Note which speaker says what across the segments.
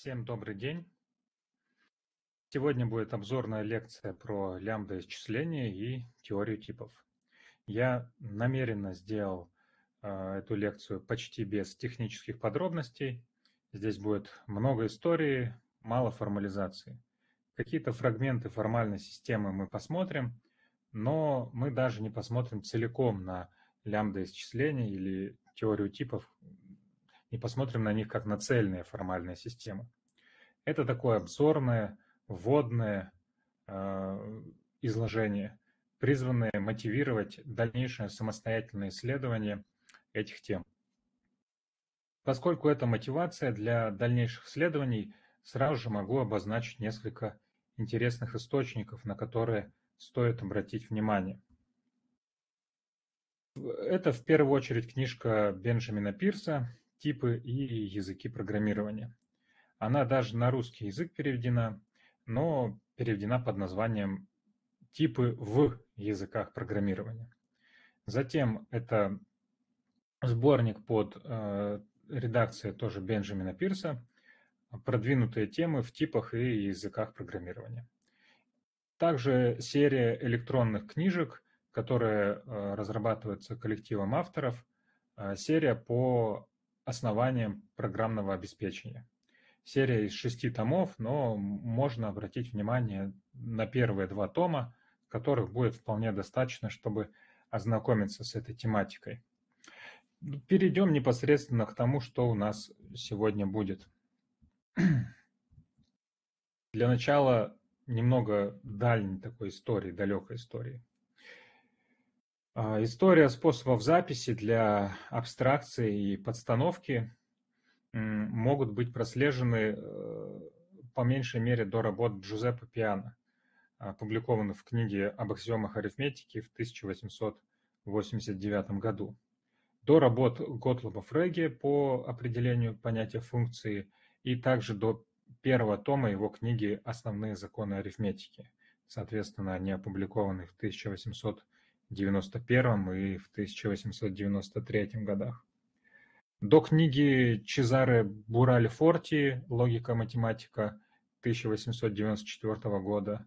Speaker 1: Всем добрый день. Сегодня будет обзорная лекция про лямбда-исчисления и теорию типов. Я намеренно сделал э, эту лекцию почти без технических подробностей. Здесь будет много истории, мало формализации. Какие-то фрагменты формальной системы мы посмотрим, но мы даже не посмотрим целиком на лямбда-исчисления или теорию типов, не посмотрим на них как на цельные формальные системы. Это такое обзорное, вводное э, изложение, призванное мотивировать дальнейшее самостоятельное исследование этих тем. Поскольку это мотивация для дальнейших исследований, сразу же могу обозначить несколько интересных источников, на которые стоит обратить внимание. Это в первую очередь книжка Бенджамина Пирса «Типы и языки программирования». Она даже на русский язык переведена, но переведена под названием «Типы в языках программирования». Затем это сборник под э, редакцией тоже Бенджамина Пирса «Продвинутые темы в типах и языках программирования». Также серия электронных книжек, которая э, разрабатывается коллективом авторов, э, серия по основаниям программного обеспечения. Серия из шести томов, но можно обратить внимание на первые два тома, которых будет вполне достаточно, чтобы ознакомиться с этой тематикой. Перейдем непосредственно к тому, что у нас сегодня будет. Для начала немного дальней такой истории, далекой истории. А, история способов записи для абстракции и подстановки могут быть прослежены э, по меньшей мере до работ Джузеппе Пиано, опубликованных в книге об аксиомах арифметики в 1889 году, до работ Готлоба Фреге по определению понятия функции и также до первого тома его книги «Основные законы арифметики», соответственно, они опубликованы в 1891 и в 1893 годах. До книги Чезаре Бурали Форти «Логика математика» 1894 года,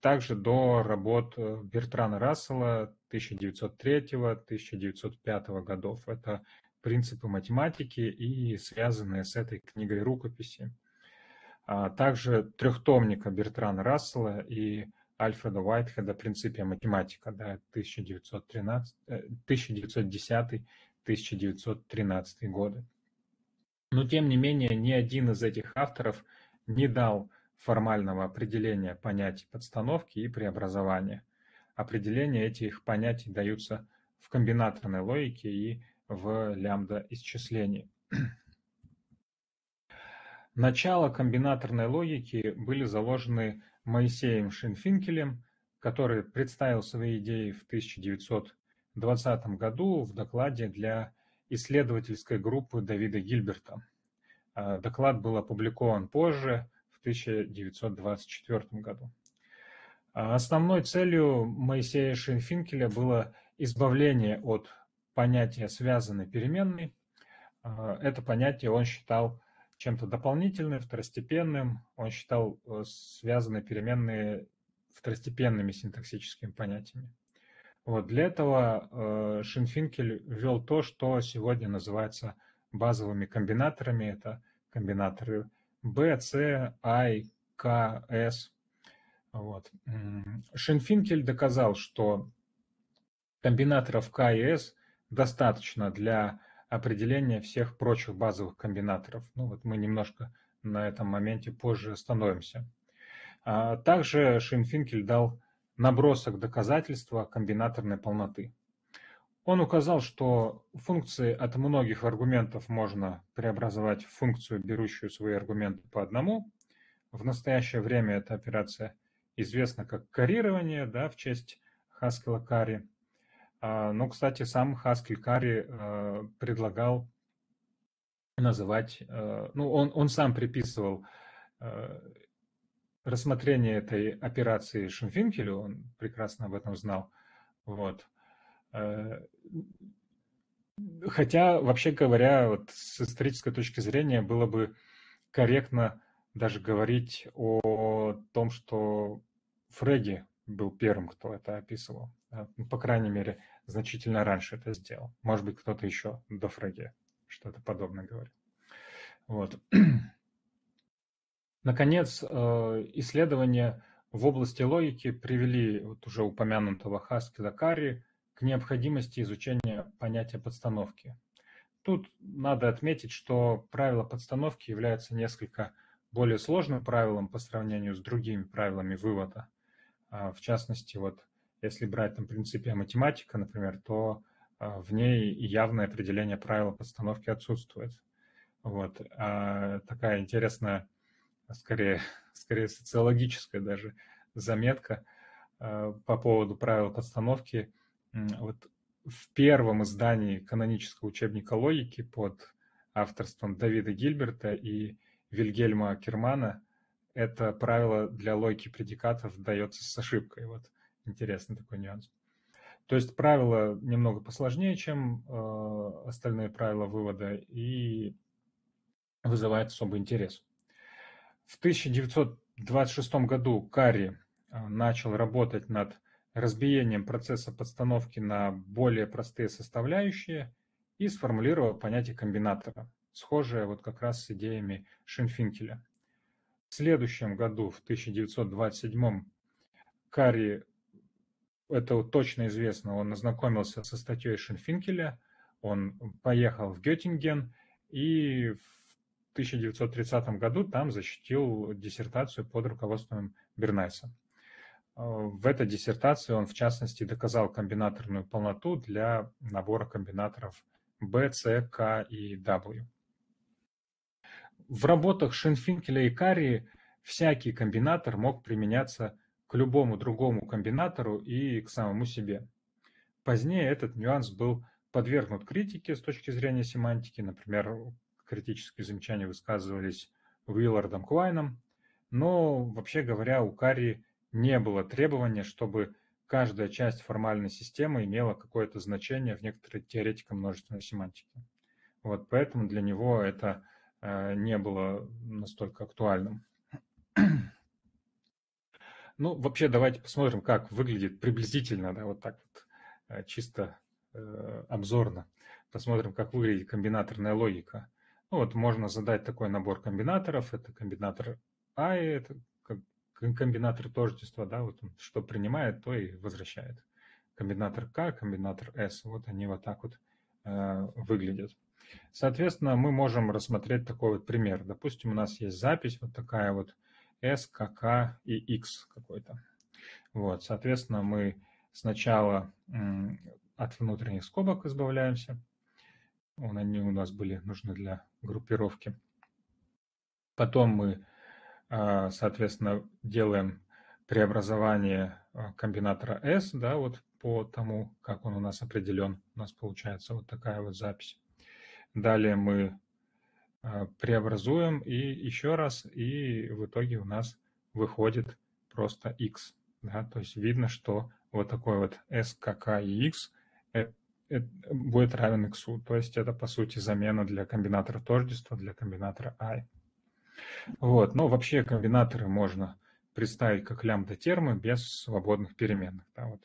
Speaker 1: также до работ Бертрана Рассела 1903-1905 годов. Это принципы математики и связанные с этой книгой рукописи а также трехтомника Бертрана Рассела и Альфреда Уайтхеда «Принципия математика» да, 1910-1913 э, годы. Но тем не менее ни один из этих авторов не дал формального определения понятий подстановки и преобразования. Определения этих понятий даются в комбинаторной логике и в лямбда-исчислении. Начало комбинаторной логики были заложены Моисеем Шинфинкелем, который представил свои идеи в 1920 году в докладе для исследовательской группы Давида Гильберта. А, доклад был опубликован позже, в 1924 году. А, основной целью Моисея Шинфинкеля было избавление от понятия связанной переменной. А, это понятие он считал чем-то дополнительным, второстепенным. Он считал э, связанные переменные второстепенными синтаксическими понятиями. Вот для этого э, Шинфинкель ввел то, что сегодня называется базовыми комбинаторами. Это комбинаторы B, C, I, K, S. Вот. Шинфинкель доказал, что комбинаторов K и S достаточно для определения всех прочих базовых комбинаторов. Ну вот мы немножко на этом моменте позже остановимся. А также Шинфинкель дал набросок доказательства комбинаторной полноты. Он указал, что функции от многих аргументов можно преобразовать в функцию, берущую свои аргументы по одному. В настоящее время эта операция известна как карирование да, в честь Хаскела Карри. А, ну, кстати, сам Хаскель Карри э, предлагал называть, э, ну, он, он сам приписывал рассмотрение этой операции Шимфинкелю, он прекрасно об этом знал. Вот. Хотя, вообще говоря, вот с исторической точки зрения было бы корректно даже говорить о том, что Фреги был первым, кто это описывал. Ну, по крайней мере, значительно раньше это сделал. Может быть, кто-то еще до Фреги что-то подобное говорит. Вот. Наконец, э, исследования в области логики привели вот уже упомянутого Хаскила Карри к необходимости изучения понятия подстановки. Тут надо отметить, что правило подстановки является несколько более сложным правилом по сравнению с другими правилами вывода. А, в частности, вот если брать там принципе математика, например, то а, в ней явное определение правила подстановки отсутствует. Вот. А такая интересная, скорее, скорее социологическая даже заметка а, по поводу правил подстановки. Вот в первом издании канонического учебника логики под авторством Давида Гильберта и Вильгельма Кермана это правило для логики предикатов дается с ошибкой. Вот интересный такой нюанс. То есть правило немного посложнее, чем э, остальные правила вывода и вызывает особый интерес. В 1926 году Карри э, начал работать над разбиением процесса подстановки на более простые составляющие и сформулировал понятие комбинатора схожая вот как раз с идеями Шинфинкеля. В следующем году, в 1927, Карри, это точно известно, он ознакомился со статьей Шинфинкеля, он поехал в Геттинген и в 1930 году там защитил диссертацию под руководством Бернайса. В этой диссертации он, в частности, доказал комбинаторную полноту для набора комбинаторов B, C, K и W. В работах Шинфинкеля и Карри всякий комбинатор мог применяться к любому другому комбинатору и к самому себе. Позднее этот нюанс был подвергнут критике с точки зрения семантики. Например, критические замечания высказывались Уиллардом Квайном. Но, вообще говоря, у Карри не было требования, чтобы каждая часть формальной системы имела какое-то значение в некоторой теоретико множественной семантике. Вот поэтому для него это Э, не было настолько актуальным. Ну, вообще, давайте посмотрим, как выглядит приблизительно, да, вот так вот, э, чисто э, обзорно. Посмотрим, как выглядит комбинаторная логика. Ну, вот можно задать такой набор комбинаторов. Это комбинатор А, это комбинатор тождества, да, вот он что принимает, то и возвращает. Комбинатор К, комбинатор С, вот они вот так вот э, выглядят. Соответственно, мы можем рассмотреть такой вот пример. Допустим, у нас есть запись вот такая вот S, KK и X какой-то. Вот, соответственно, мы сначала от внутренних скобок избавляемся. Они у нас были нужны для группировки. Потом мы, а, соответственно, делаем преобразование а, комбинатора S, да, вот по тому, как он у нас определен. У нас получается вот такая вот запись. Далее мы преобразуем и еще раз, и в итоге у нас выходит просто x. Да? То есть видно, что вот такой вот s, k, и x это, это будет равен x. То есть это, по сути, замена для комбинатора тождества, для комбинатора i. Вот. Но вообще комбинаторы можно представить как лямбда-термы без свободных переменных. Да? Вот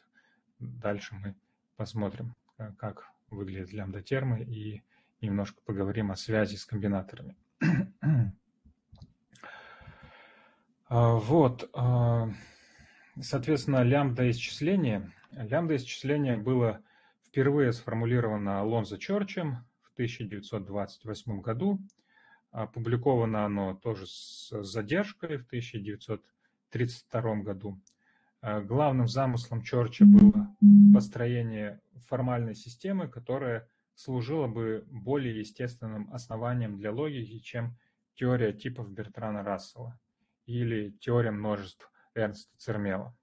Speaker 1: дальше мы посмотрим, как выглядят лямбда-термы и немножко поговорим о связи с комбинаторами. А, вот, а, соответственно, лямбда-исчисление. Лямбда-исчисление было впервые сформулировано Алонзо Чорчем в 1928 году. Опубликовано оно тоже с задержкой в 1932 году. А, главным замыслом Чорча было построение формальной системы, которая служило бы более естественным основанием для логики, чем теория типов Бертрана Рассела или теория множеств Эрнста Цермела.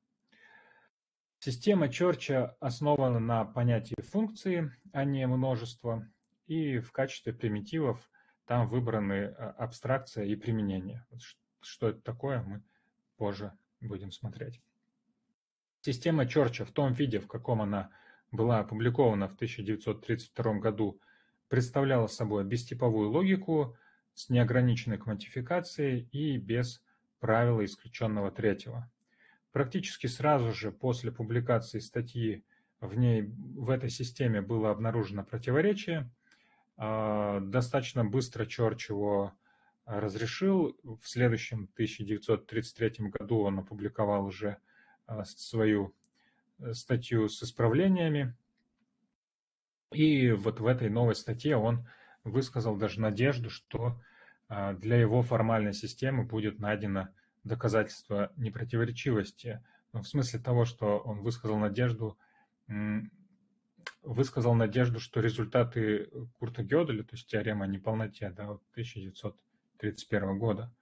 Speaker 1: Система Чорча основана на понятии функции, а не множества, и в качестве примитивов там выбраны а, абстракция и применение. Что это такое, мы позже будем смотреть. Система Чорча в том виде, в каком она была опубликована в 1932 году, представляла собой бестиповую логику с неограниченной квантификацией и без правила исключенного третьего. Практически сразу же после публикации статьи в ней, в этой системе было обнаружено противоречие. А, достаточно быстро Чорч его разрешил. В следующем 1933 году он опубликовал уже а, свою статью с исправлениями. И вот в этой новой статье он высказал даже надежду, что а, для его формальной системы будет найдено доказательство непротиворечивости. Ну, в смысле того, что он высказал надежду, высказал надежду, что результаты Курта Гёделя, то есть теорема о неполноте да, 1931 года,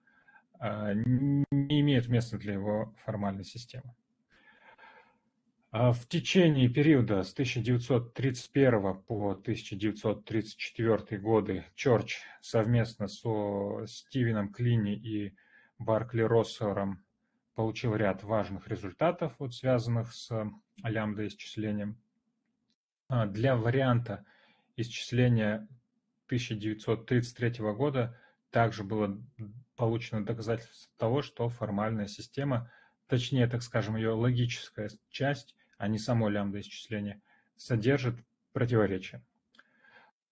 Speaker 1: а, не имеют места для его формальной системы. А в течение периода с 1931 по 1934 годы Чорч совместно со Стивеном Клини и Баркли Россером получил ряд важных результатов, вот, связанных с лямбда-исчислением. А для варианта исчисления 1933 года также было получено доказательство того, что формальная система, точнее, так скажем, ее логическая часть, а не само лямбда-исчисление, содержит противоречия.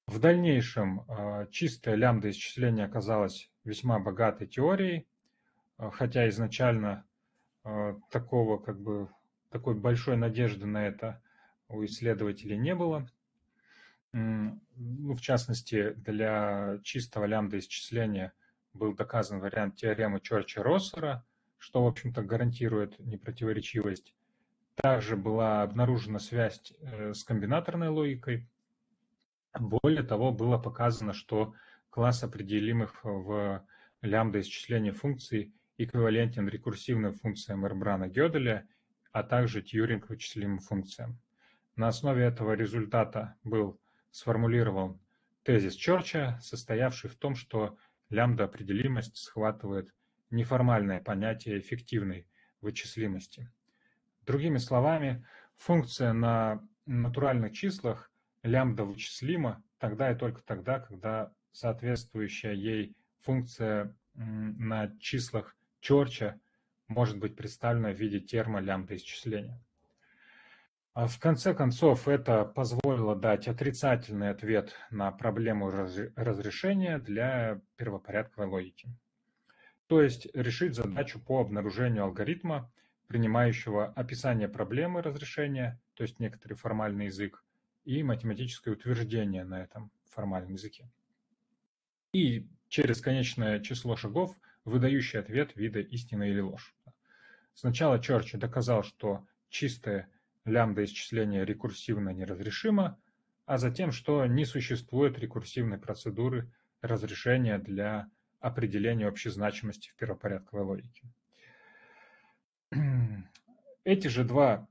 Speaker 1: В дальнейшем а, чистое лямбда-исчисление оказалось весьма богатой теорией, а, хотя изначально а, такого как бы такой большой надежды на это у исследователей не было. Ну, в частности, для чистого лямбда-исчисления был доказан вариант теоремы Чорча-Россера, что, в общем-то, гарантирует непротиворечивость. Также была обнаружена связь э, с комбинаторной логикой. Более того, было показано, что класс определимых в лямбда-исчислении функций эквивалентен рекурсивным функциям Эрбрана-Гёделя, а также Тьюринг-вычислимым функциям. На основе этого результата был сформулирован тезис Чорча, состоявший в том, что лямбда-определимость схватывает неформальное понятие эффективной вычислимости. Другими словами, функция на натуральных числах лямбда вычислима тогда и только тогда, когда соответствующая ей функция на числах Чорча может быть представлена в виде термо лямбда исчисления. А в конце концов, это позволило дать отрицательный ответ на проблему разрешения для первопорядковой логики. То есть решить задачу по обнаружению алгоритма, принимающего описание проблемы разрешения, то есть некоторый формальный язык, и математическое утверждение на этом формальном языке. И через конечное число шагов выдающий ответ вида истина или ложь. Сначала Чорчи доказал, что чистое лямбда исчисление рекурсивно неразрешимо, а затем, что не существует рекурсивной процедуры разрешения для определения общей значимости в первопорядковой логике. Эти же два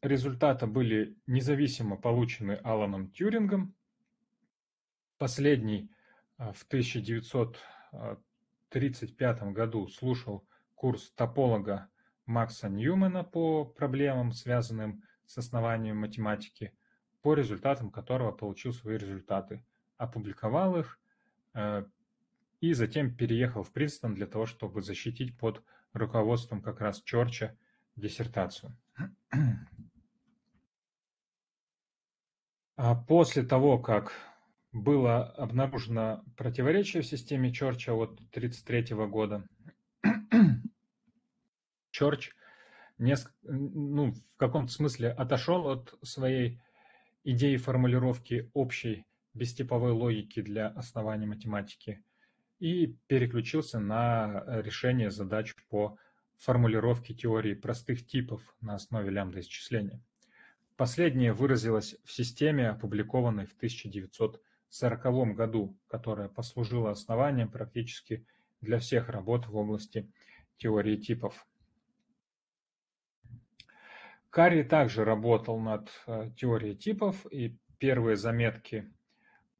Speaker 1: результата были независимо получены Аланом Тьюрингом. Последний а, в 1935 году слушал курс тополога Макса Ньюмана по проблемам, связанным с основанием математики, по результатам которого получил свои результаты, опубликовал их э, и затем переехал в Принстон для того, чтобы защитить под руководством как раз Чорча диссертацию. А после того, как было обнаружено противоречие в системе Чорча от 1933 года, Чорч ну, в каком-то смысле отошел от своей идеи формулировки общей бестиповой логики для основания математики и переключился на решение задач по формулировке теории простых типов на основе лямбда-исчисления. Последнее выразилось в системе, опубликованной в 1940 году, которая послужила основанием практически для всех работ в области теории типов. Карри также работал над э, теорией типов, и первые заметки,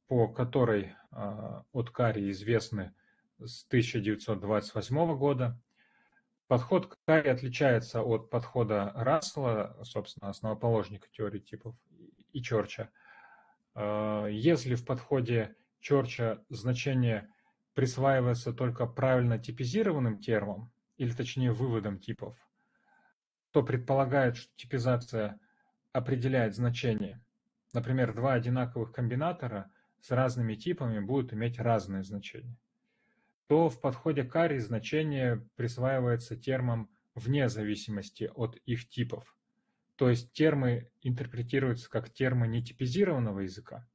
Speaker 1: по которой э, от Карри известны с 1928 года. Подход к Карри отличается от подхода Рассела, собственно, основоположника теории типов, и Чорча. Э, если в подходе Чорча значение присваивается только правильно типизированным термам, или точнее выводом типов, то предполагает, что типизация определяет значение. Например, два одинаковых комбинатора с разными типами будут иметь разные значения. То в подходе карри значение присваивается термам вне зависимости от их типов. То есть термы интерпретируются как термы нетипизированного языка.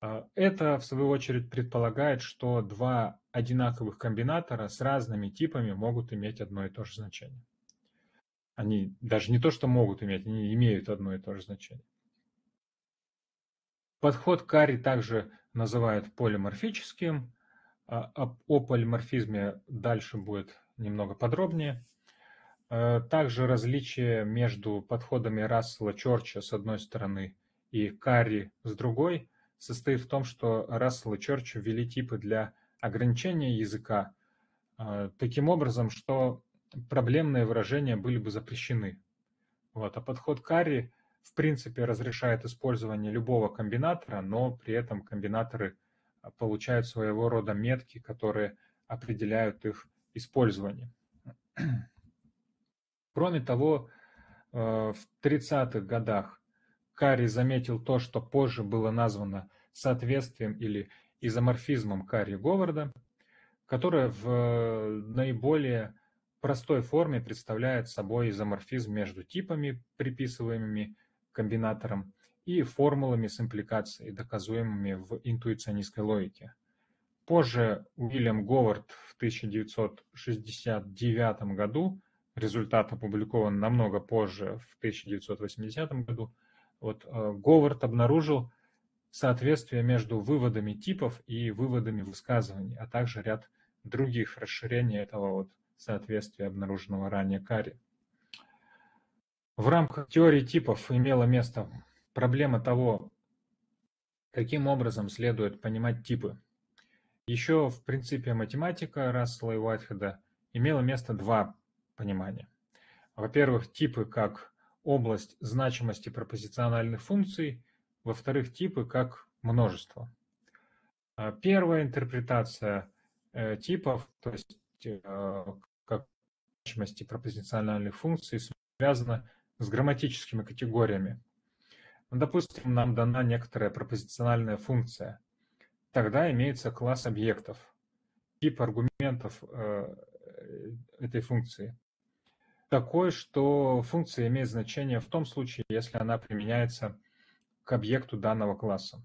Speaker 1: А, это, в свою очередь, предполагает, что два одинаковых комбинатора с разными типами могут иметь одно и то же значение. Они даже не то, что могут иметь, они имеют одно и то же значение. Подход Карри также называют полиморфическим. А, о полиморфизме дальше будет немного подробнее. А, также различие между подходами Рассела Чорча с одной стороны и Карри с другой состоит в том, что Рассел и Чорч ввели типы для ограничения языка а, таким образом, что проблемные выражения были бы запрещены. Вот. А подход Карри в принципе разрешает использование любого комбинатора, но при этом комбинаторы а, получают своего рода метки, которые определяют их использование. Кроме того, э, в 30-х годах Карри заметил то, что позже было названо соответствием или изоморфизмом Карри Говарда, которое в э, наиболее простой форме представляет собой изоморфизм между типами, приписываемыми комбинатором, и формулами с импликацией, доказуемыми в интуиционистской логике. Позже Уильям Говард в 1969 году, результат опубликован намного позже, в 1980 году, вот э, Говард обнаружил соответствие между выводами типов и выводами высказываний, а также ряд других расширений этого вот соответствия, обнаруженного ранее Карри. В рамках теории типов имела место проблема того, каким образом следует понимать типы. Еще в принципе математика Рассела и Уайтхеда имело место два понимания. Во-первых, типы как область значимости пропозициональных функций, во-вторых, типы как множество. А первая интерпретация э, типов, то есть э, как значимости пропозициональных функций, связана с грамматическими категориями. Ну, допустим, нам дана некоторая пропозициональная функция. Тогда имеется класс объектов, тип аргументов э, этой функции. Такой, что функция имеет значение в том случае, если она применяется к объекту данного класса.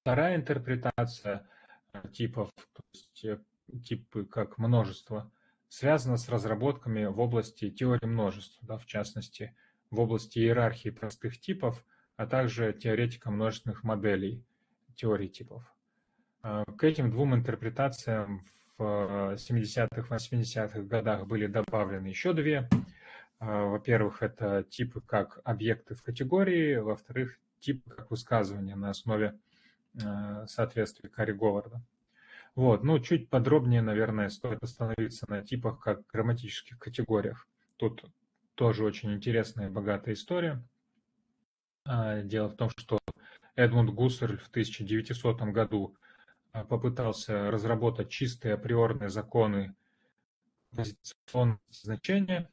Speaker 1: Вторая интерпретация э, типов, то есть э, типы как множество, связана с разработками в области теории множеств, да, в частности, в области иерархии простых типов, а также теоретика множественных моделей теории типов. Э, к этим двум интерпретациям в 70-х, 80-х годах были добавлены еще две. Во-первых, это типы как объекты в категории, во-вторых, типы как высказывания на основе соответствия Карри Говарда. Вот, ну, чуть подробнее, наверное, стоит остановиться на типах как грамматических категориях. Тут тоже очень интересная и богатая история. А, дело в том, что Эдмунд Гуссерль в 1900 году а, попытался разработать чистые априорные законы позиционного значения.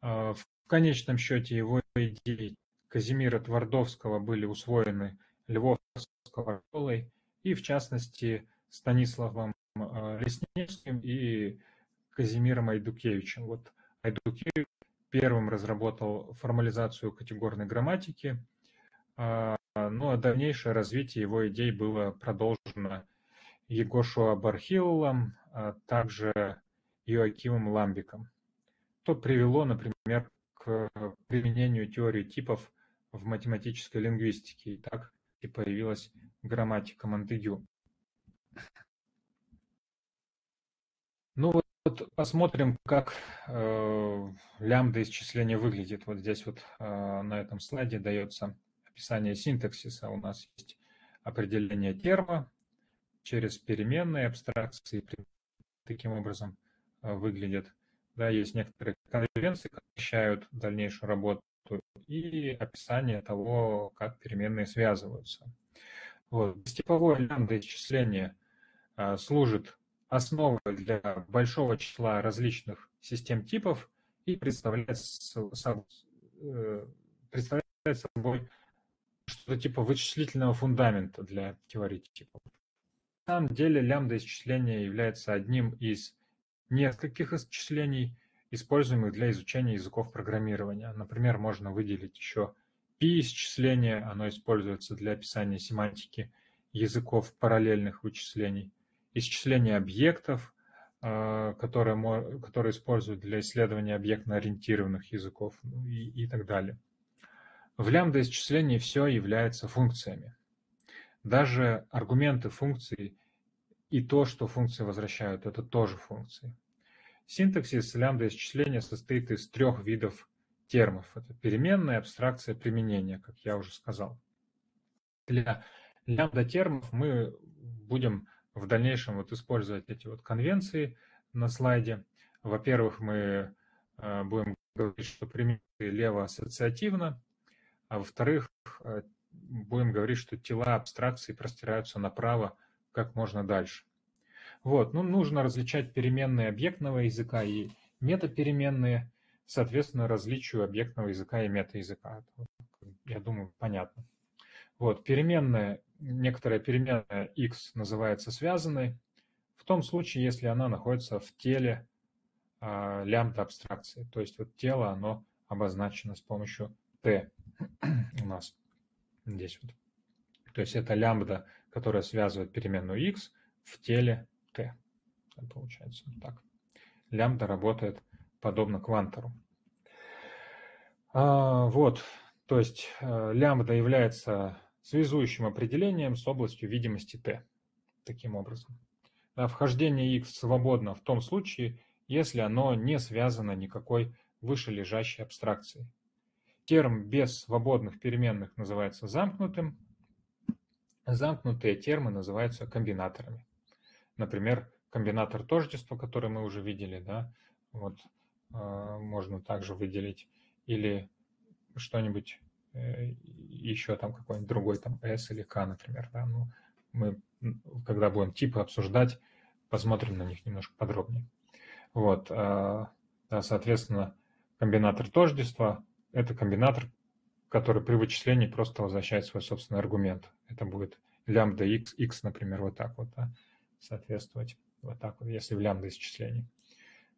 Speaker 1: А, в конечном счете его идеи Казимира Твардовского были усвоены Львовской школой и, в частности, Станиславом Лесневским и Казимиром Айдукевичем. Вот Айдукевич первым разработал формализацию категорной грамматики, а, ну а дальнейшее развитие его идей было продолжено Егошуа Бархиллом, а также Иоакимом Ламбиком. То привело, например, к применению теории типов в математической лингвистике. И так и появилась грамматика Монтегю. Ну вот посмотрим, как э, лямбда исчисления выглядит. Вот здесь вот э, на этом слайде дается описание синтаксиса. У нас есть определение терма через переменные абстракции. Таким образом э, выглядит. Да, есть некоторые конвенции, которые обещают дальнейшую работу и описание того, как переменные связываются. Вот. Типовое лямбда исчисление служит основой для большого числа различных систем типов и представляет, представляет собой что-то типа вычислительного фундамента для теории типов. На самом деле лямбда исчисления является одним из нескольких исчислений, используемых для изучения языков программирования. Например, можно выделить еще P-исчисление, оно используется для описания семантики языков параллельных вычислений. Исчисление объектов, э, которые, которые используют для исследования объектно-ориентированных языков ну и, и так далее. В лямбда-исчислении все является функциями. Даже аргументы функций и то, что функции возвращают, это тоже функции. Синтаксис лямбда-исчисления состоит из трех видов термов. Это переменная, абстракция, применение, как я уже сказал. Для лямбда-термов мы будем в дальнейшем вот использовать эти вот конвенции на слайде. Во-первых, мы э, будем говорить, что применение лево ассоциативно, а во-вторых, э, будем говорить, что тела абстракции простираются направо как можно дальше. Вот, ну, нужно различать переменные объектного языка и метапеременные, соответственно, различию объектного языка и метаязыка. Я думаю, понятно. Вот, переменная, некоторая переменная x называется связанной, в том случае, если она находится в теле э, лямбда абстракции. То есть вот тело, оно обозначено с помощью t у нас здесь вот. То есть это лямбда, которая связывает переменную x в теле t. Получается вот так. Лямбда работает подобно квантору. А, вот, то есть э, лямбда является связующим определением с областью видимости t. Таким образом. Да, вхождение x свободно в том случае, если оно не связано никакой вышележащей абстракцией. Терм без свободных переменных называется замкнутым. Замкнутые термы называются комбинаторами. Например, комбинатор тождества, который мы уже видели, да, вот э, можно также выделить, или что-нибудь э, еще там какой-нибудь другой, там S или K, например, да, ну, мы, когда будем типы обсуждать, посмотрим на них немножко подробнее. Вот, э, да, соответственно, комбинатор тождества это комбинатор, который при вычислении просто возвращает свой собственный аргумент. Это будет лямбда x, x, например, вот так вот, да, соответствовать. Вот так вот, если в лямбда исчислении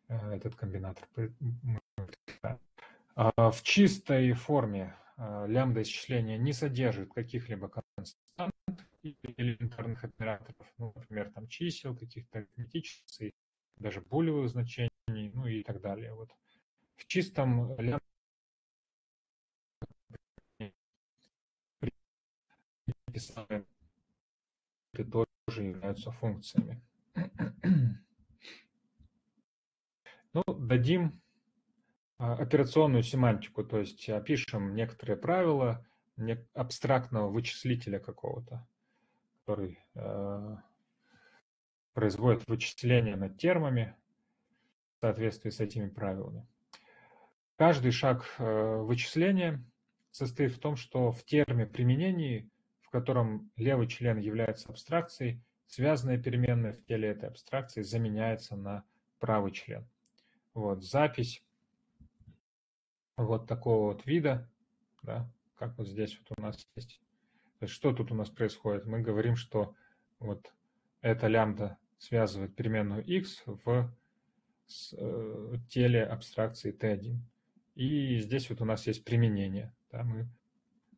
Speaker 1: э, этот комбинатор. А в чистой форме э, лямбда исчисления не содержит каких-либо констант или элементарных операторов, ну, например, там чисел, каких-то арифметических, даже булевых значений, ну и так далее. Вот. В чистом лямбда тоже являются функциями. Ну, дадим а, операционную семантику, то есть опишем некоторые правила абстрактного вычислителя какого-то, который э, производит вычисления над термами в соответствии с этими правилами. Каждый шаг э, вычисления состоит в том, что в терме применении в котором левый член является абстракцией, связанная переменная в теле этой абстракции заменяется на правый член. Вот запись вот такого вот вида, да, как вот здесь вот у нас есть. То есть что тут у нас происходит? Мы говорим, что вот эта лямбда связывает переменную x в э, теле абстракции t1. И здесь вот у нас есть применение. Да, мы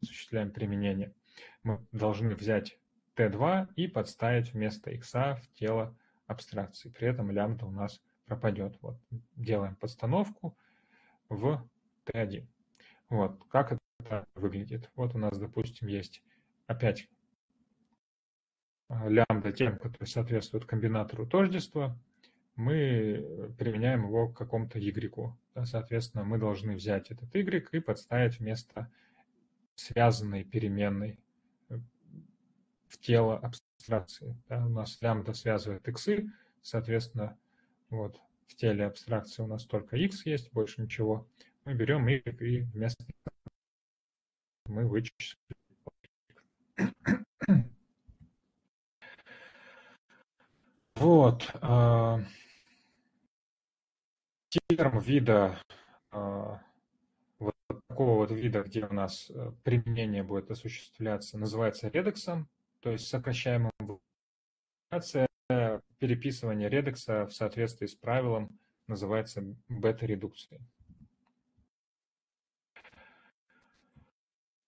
Speaker 1: осуществляем применение мы должны взять t2 и подставить вместо x в тело абстракции. При этом лямбда у нас пропадет. Вот, делаем подстановку в t1. Вот, как это выглядит. Вот у нас, допустим, есть опять лямбда тем, который соответствует комбинатору тождества, мы применяем его к какому-то y. Соответственно, мы должны взять этот y и подставить вместо связанной переменной в тело абстракции. Да, у нас лямбда связывает иксы, соответственно, вот в теле абстракции у нас только x есть, больше ничего. Мы берем y и вместо мы вычислим. Вот. А, терм вида а, вот такого вот вида, где у нас э, применение будет осуществляться, называется редексом, то есть сокращаемым переписывание редекса в соответствии с правилом называется бета-редукцией.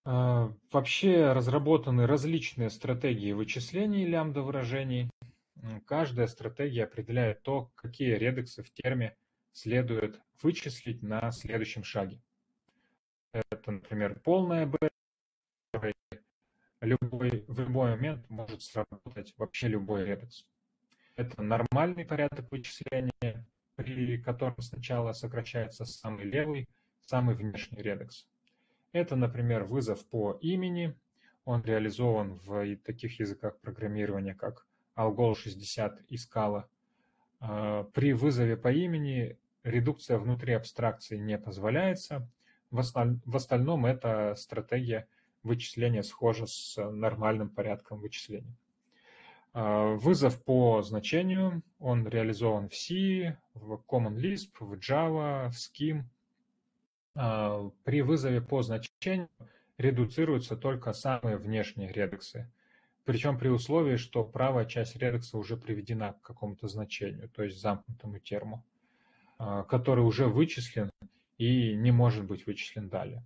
Speaker 1: Вообще разработаны различные стратегии вычислений лямбда выражений. Каждая стратегия определяет то, какие редексы в терме следует вычислить на следующем шаге. Это, например, полная B, любой, в любой момент может сработать вообще любой редекс. Это нормальный порядок вычисления, при котором сначала сокращается самый левый, самый внешний редекс. Это, например, вызов по имени. Он реализован в таких языках программирования, как Algol 60 и Scala. А, при вызове по имени редукция внутри абстракции не позволяется. В, остальном эта стратегия вычисления схожа с нормальным порядком вычисления. А, вызов по значению, он реализован в C, в Common Lisp, в Java, в Scheme. А, при вызове по значению редуцируются только самые внешние редексы. Причем при условии, что правая часть редекса уже приведена к какому-то значению, то есть замкнутому терму, а, который уже вычислен и не может быть вычислен далее.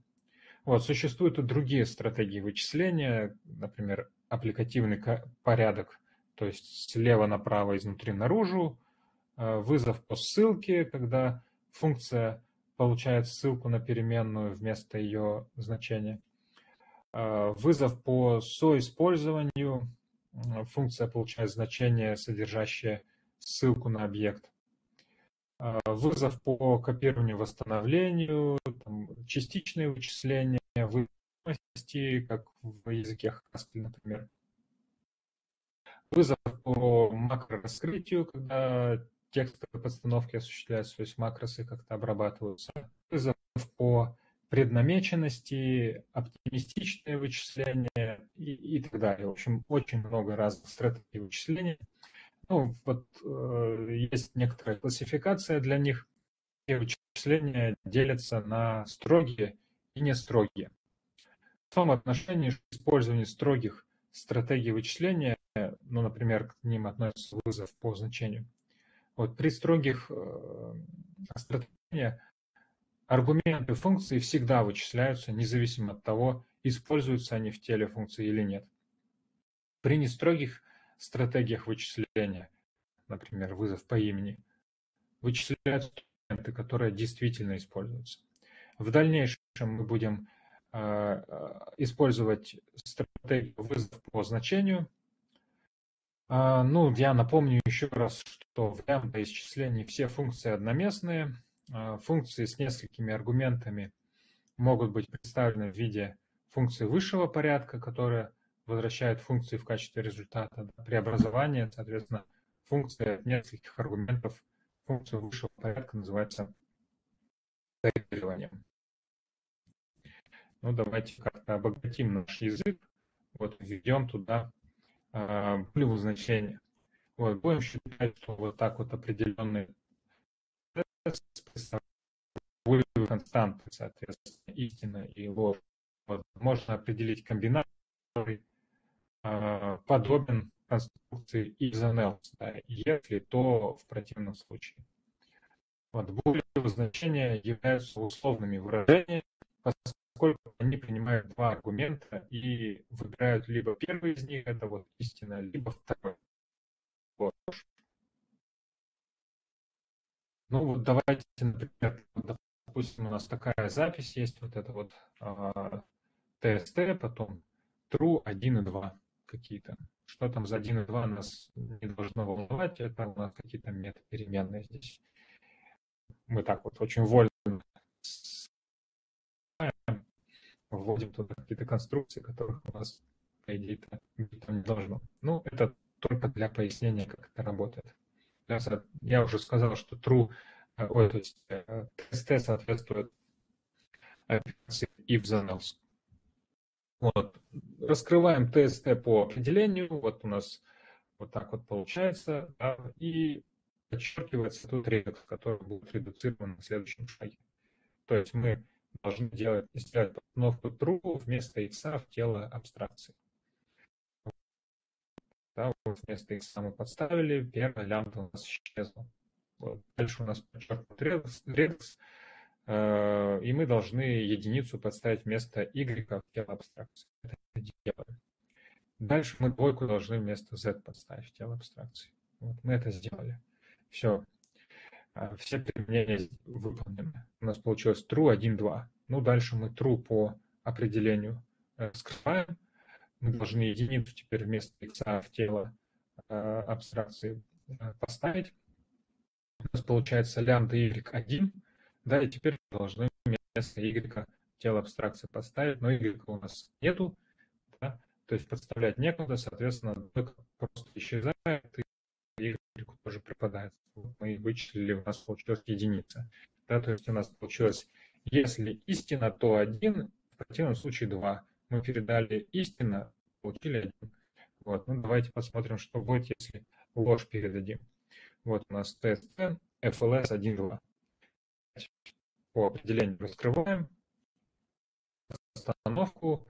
Speaker 1: Вот, существуют и другие стратегии вычисления, например, аппликативный порядок то есть слева направо, изнутри наружу, э, вызов по ссылке, когда функция получает ссылку на переменную вместо ее значения. Э, вызов по соиспользованию, функция получает значение, содержащее ссылку на объект. Э, вызов по копированию, восстановлению, там, частичные вычисления, вызовности, как в языке Haskell, например вызов по макрораскрытию, когда текстовые подстановки осуществляются, то есть макросы как-то обрабатываются. Вызов по преднамеченности, оптимистичные вычисления и, и так далее. В общем, очень много разных стратегий вычисления. Ну, вот э, есть некоторая классификация для них. И вычисления делятся на строгие и не строгие. В том отношении, что использование строгих стратегий вычисления ну, например, к ним относится вызов по значению. Вот при строгих э, стратегиях аргументы функции всегда вычисляются, независимо от того, используются они в теле функции или нет. При нестрогих стратегиях вычисления, например, вызов по имени, вычисляются аргументы, которые действительно используются. В дальнейшем мы будем э, э, использовать стратегию вызов по значению – ну, я напомню еще раз, что в лямбда исчислении все функции одноместные. А, функции с несколькими аргументами могут быть представлены в виде функции высшего порядка, которая возвращает функции в качестве результата преобразования. Соответственно, функция нескольких аргументов, функция высшего порядка называется кодированием. Ну, давайте как-то обогатим наш язык. Вот введем туда булевые значения. Вот, будем считать, что вот так вот определенный булевые константы, соответственно, истина и ложь. Вот, можно определить комбинат, который э, подобен конструкции then else, да, если, то в противном случае. Вот, булевые значения являются условными выражениями, они принимают два аргумента и выбирают либо первый из них, это вот истина, либо второй. Вот. Ну вот давайте, например, допустим, у нас такая запись есть, вот это вот а, TST, потом true 1 и 2 какие-то. Что там за 1 и 2 нас не должно волновать, это у нас какие-то метапеременные здесь. Мы так вот очень вольно вводим туда какие-то конструкции, которых у нас, по идее, там не должно. Ну, это только для пояснения, как это работает. Я уже сказал, что true, э, ой, то есть TST э, соответствует операции if then else. Вот. Раскрываем TST по определению. Вот у нас Вот так вот получается. Да, и подчеркивается тут редекс, который будет редуцирован на следующем шаге. То есть мы должны делать, сделать постановку true вместо x в тело абстракции. Да, вот вместо x мы подставили, первая лямбда у нас исчезла. Вот. Дальше у нас подчеркнут редекс, э, и мы должны единицу подставить вместо y в тело абстракции. Это делаем. Дальше мы двойку должны вместо z подставить в тело абстракции. Вот мы это сделали. Все. А, все применения выполнены. У нас получилось true 1, 2. Ну, дальше мы true по определению э, скрываем. Мы должны единицу теперь вместо x в тело э, абстракции э, поставить. У нас получается лямбда y1. Да, и теперь должны вместо y тело абстракции поставить, но y у нас нету. Да? То есть подставлять некуда, соответственно, просто исчезает, и y тоже припадает мы вычислили, у нас получилась единица. Да, то есть у нас получилось, если истина, то один, в противном случае два. Мы передали истина, получили один. Вот, ну давайте посмотрим, что будет, если ложь передадим. Вот у нас тест FLS 1.2. По определению раскрываем остановку.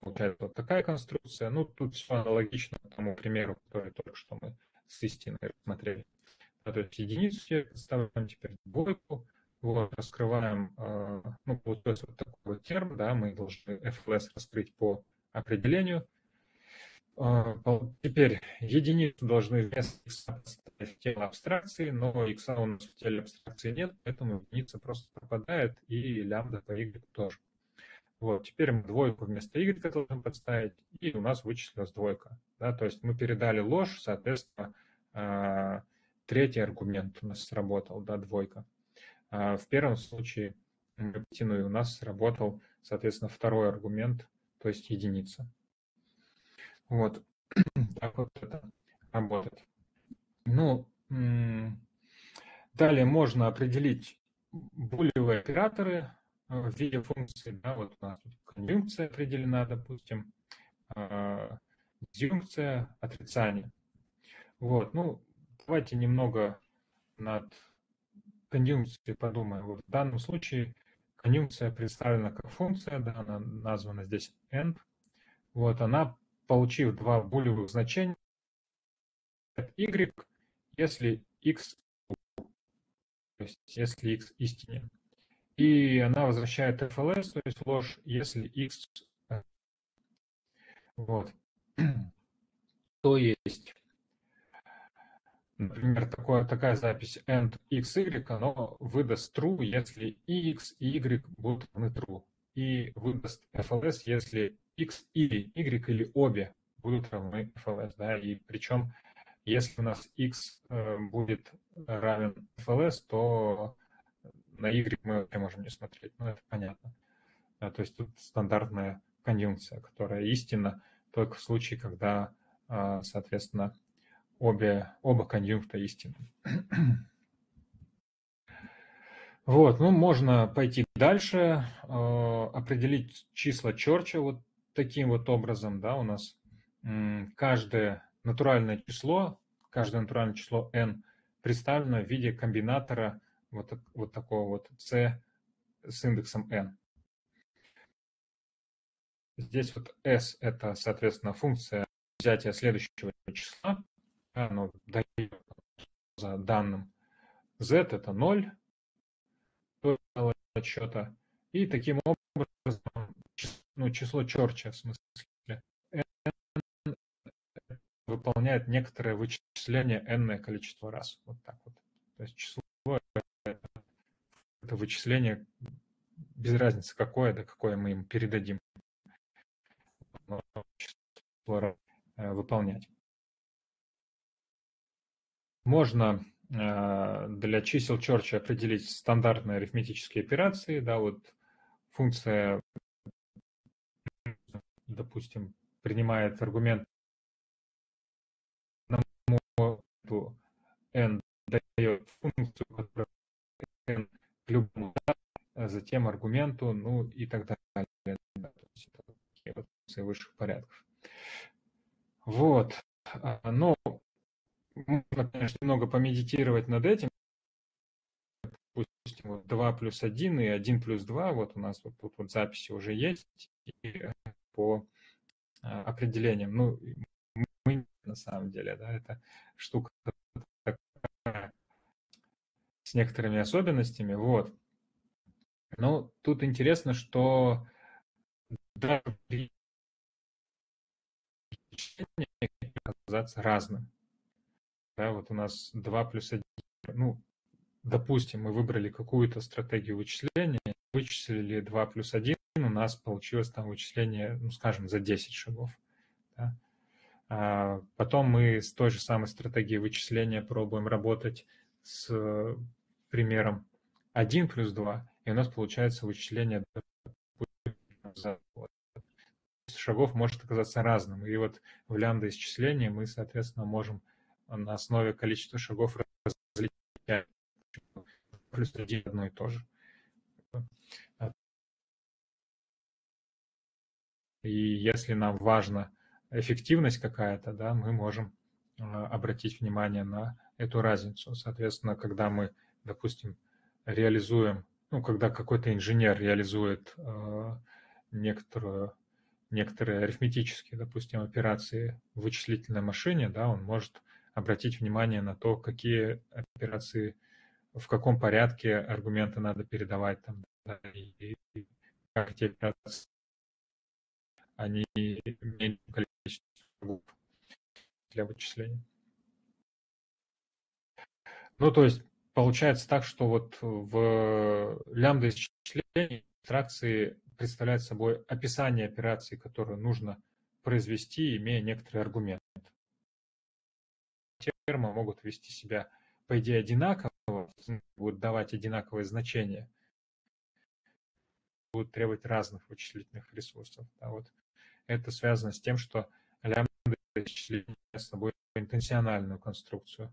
Speaker 1: Получается вот такая конструкция. Ну, тут все аналогично тому примеру, который только что мы с истиной рассмотрели то есть единицу представляем теперь двойку, вот, раскрываем, э, ну, получилось вот такой вот терм, да, мы должны FLS раскрыть по определению. Э, теперь единицу должны вместо x поставить в тело абстракции, но x у нас в теле абстракции нет, поэтому единица просто пропадает, и лямбда по y тоже. Вот, теперь мы двойку вместо y должны подставить, и у нас вычислилась двойка. Да, то есть мы передали ложь, соответственно, Третий аргумент у нас сработал, да, двойка. А в первом случае и у нас сработал, соответственно, второй аргумент, то есть единица. Вот, так вот это работает. Ну, далее можно определить булевые операторы в виде функции, да, вот у нас конъюнкция определена, допустим, а, дисъюнкция, отрицание. Вот, ну, Давайте немного над конъюнкцией подумаем. В данном случае конъюнкция представлена как функция, да, она названа здесь end. Вот она, получив два булевых значения, y, если x, то есть если x истинен. И она возвращает FLS, то есть ложь, если x вот. То есть Например, такое, такая запись end x, y, оно выдаст true, если и x, и y будут равны true. И выдаст FLS, если x или y, или обе будут равны FLS. Да? И причем, если у нас x э, будет равен FLS, то на y мы вообще можем не смотреть. Ну, это понятно. То есть тут стандартная конъюнкция, которая истинна только в случае, когда, э, соответственно, обе, оба конъюнкта истины. Вот, ну, можно пойти дальше, э, определить числа Чорча вот таким вот образом, да, у нас э, каждое натуральное число, каждое натуральное число n представлено в виде комбинатора вот, вот такого вот c с индексом n. Здесь вот s это, соответственно, функция взятия следующего числа, оно дает за данным z это 0 отсчета. И таким образом ну, число Чорча в смысле n выполняет некоторое вычисление n количество раз. Вот так вот. То есть число это вычисление без разницы какое, да какое мы им передадим. Число э, выполнять. Можно э, для чисел Чорча определить стандартные арифметические операции. Да, вот функция, допустим, принимает аргумент n дает функцию, которая n к любому, а затем аргументу, ну и так далее. Да, то есть это такие вот функции высших порядков. Вот. А, но конечно, немного помедитировать над этим, допустим, вот 2 плюс 1 и 1 плюс 2, вот у нас вот тут вот записи уже есть и по а, определениям. Ну, мы на самом деле, да, это штука такая, с некоторыми особенностями, вот. Но тут интересно, что даже оказаться разным. Да, вот у нас 2 плюс 1, ну, допустим, мы выбрали какую-то стратегию вычисления, вычислили 2 плюс 1, у нас получилось там вычисление, ну, скажем, за 10 шагов. Да? А потом мы с той же самой стратегией вычисления пробуем работать с примером 1 плюс 2, и у нас получается вычисление за шагов может оказаться разным. И вот в лямбда исчислении мы, соответственно, можем на основе количества шагов различать плюс 1 одно и то же. И если нам важна эффективность какая-то, да, мы можем а, обратить внимание на эту разницу. Соответственно, когда мы, допустим, реализуем, ну, когда какой-то инженер реализует э, некоторую, некоторые арифметические, допустим, операции в вычислительной машине, да, он может обратить внимание на то, какие операции, в каком порядке аргументы надо передавать там, да, и, и как эти операции они имеют количество для вычисления. Ну, то есть получается так, что вот в лямбда исчислении абстракции представляют собой описание операции, которую нужно произвести, имея некоторые аргументы. Термы могут вести себя, по идее, одинаково, будут давать одинаковые значения, будут требовать разных вычислительных ресурсов. Да, вот это связано с тем, что лямбда исчисление с собой интенсиональную конструкцию.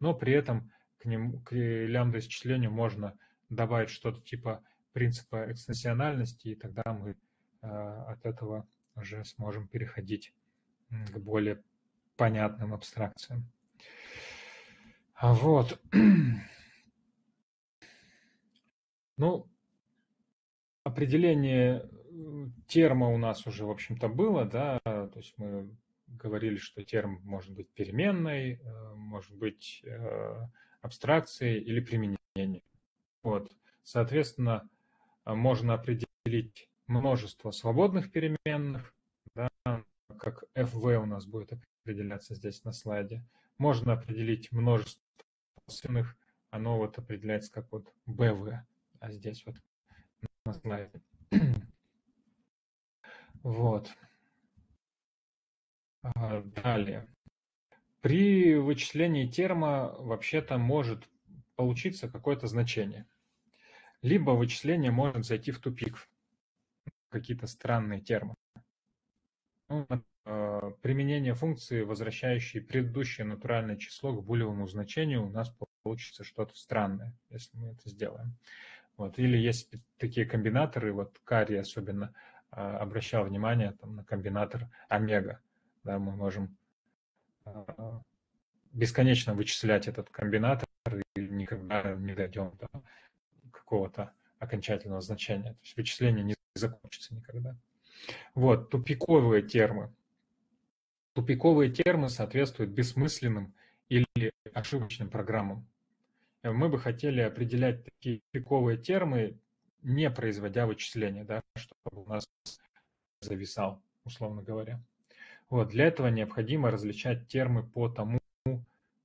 Speaker 1: Но при этом к, нему, к лямбда исчислению можно добавить что-то типа принципа экстенсиональности, и тогда мы э, от этого уже сможем переходить к более понятным абстракциям. А вот. Ну, определение терма у нас уже, в общем-то, было, да, то есть мы говорили, что терм может быть переменной, э, может быть э, абстракцией или применением. Вот. Соответственно, можно определить множество свободных переменных, да, как fv у нас будет определяться здесь на слайде. Можно определить множество собственных, оно вот определяется как вот bv, а здесь вот на слайде. Вот. А, далее. При вычислении терма вообще-то может получиться какое-то значение. Либо вычисление может зайти в тупик, какие-то странные термы. Ну, применение функции, возвращающей предыдущее натуральное число к булевому значению, у нас получится что-то странное, если мы это сделаем. Вот. Или есть такие комбинаторы, вот карри особенно, а, обращал внимание там, на комбинатор омега. Да, мы можем а, бесконечно вычислять этот комбинатор и никогда не дойдем до какого-то окончательного значения. То есть вычисление не закончится никогда. Вот, тупиковые термы. Тупиковые термы соответствуют бессмысленным или ошибочным программам. Мы бы хотели определять такие тупиковые термы не производя вычисления, да, чтобы у нас зависал, условно говоря. Вот, для этого необходимо различать термы по тому,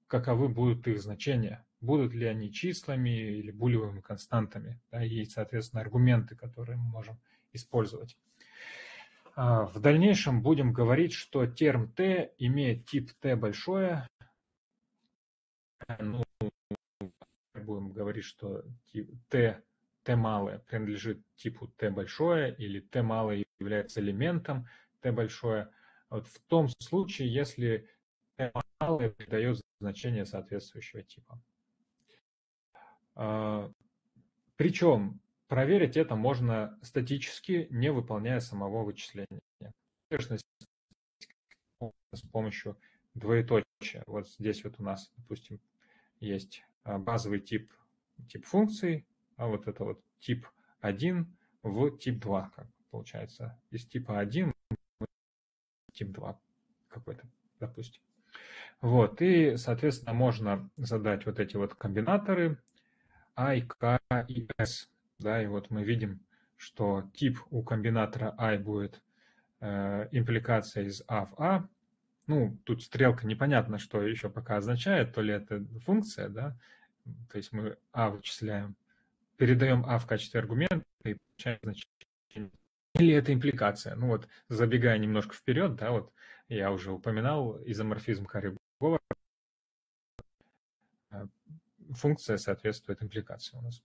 Speaker 1: каковы будут их значения. Будут ли они числами или булевыми константами, да, и, соответственно, аргументы, которые мы можем использовать. А, в дальнейшем будем говорить, что терм t имеет тип t большое. Ну, будем говорить, что t t малое принадлежит типу t большое или t малое является элементом t большое. Вот в том случае, если t малое придает значение соответствующего типа. А, Причем проверить это можно статически, не выполняя самого вычисления. С помощью двоеточие. Вот здесь вот у нас, допустим, есть а, базовый тип, тип функции, а вот это вот тип 1 в тип 2, как получается. Из типа 1 тип 2 какой-то, допустим. Вот, и, соответственно, можно задать вот эти вот комбинаторы i, k и s. Да, и вот мы видим, что тип у комбинатора i будет э, импликация из a в a. Ну, тут стрелка непонятно, что еще пока означает, то ли это функция, да, то есть мы a вычисляем, передаем a в качестве аргумента и получаем значение. Или это импликация. Ну вот, забегая немножко вперед, да, вот я уже упоминал изоморфизм Карри Говор. Э, функция соответствует импликации у нас.